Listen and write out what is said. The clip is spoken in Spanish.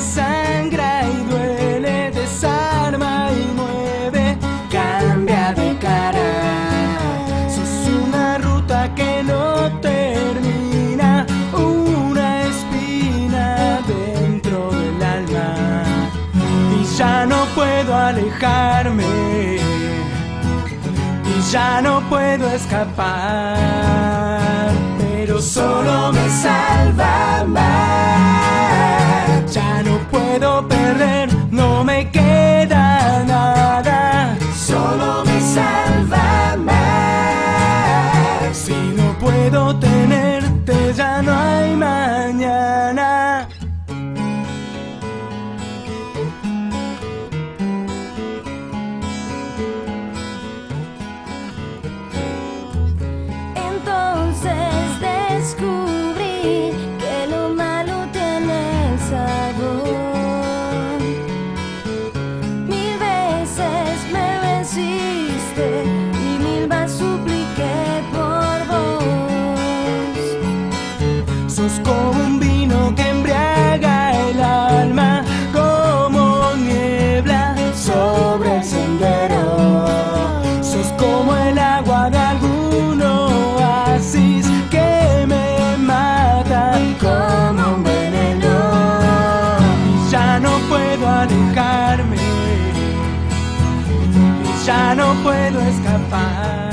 sangra y duele, desarma y mueve, cambia de cara. Sos una ruta que no termina, una espina dentro del alma. Y ya no puedo alejarme, y ya no puedo escapar, pero solo me salva puedo perder, no me queda nada, solo me salva más. Si no puedo tenerte, ya no hay Sos como un vino que embriaga el alma, como niebla sobre el sendero. Sos como el agua de algún oasis que me mata como un veneno. Ya no puedo alejarme, ya no puedo escapar,